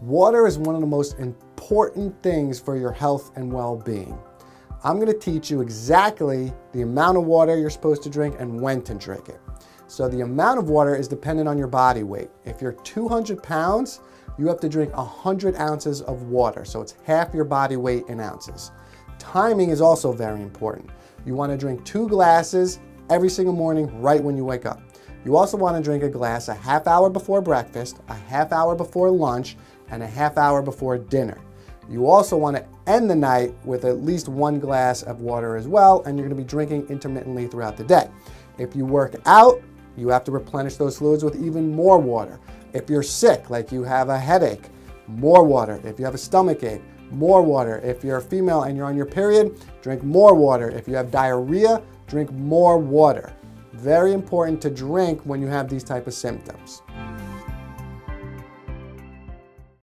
Water is one of the most important things for your health and well-being. I'm gonna teach you exactly the amount of water you're supposed to drink and when to drink it. So the amount of water is dependent on your body weight. If you're 200 pounds, you have to drink 100 ounces of water. So it's half your body weight in ounces. Timing is also very important. You wanna drink two glasses every single morning right when you wake up. You also wanna drink a glass a half hour before breakfast, a half hour before lunch, and a half hour before dinner. You also want to end the night with at least one glass of water as well, and you're going to be drinking intermittently throughout the day. If you work out, you have to replenish those fluids with even more water. If you're sick, like you have a headache, more water. If you have a stomach ache, more water. If you're a female and you're on your period, drink more water. If you have diarrhea, drink more water. Very important to drink when you have these type of symptoms.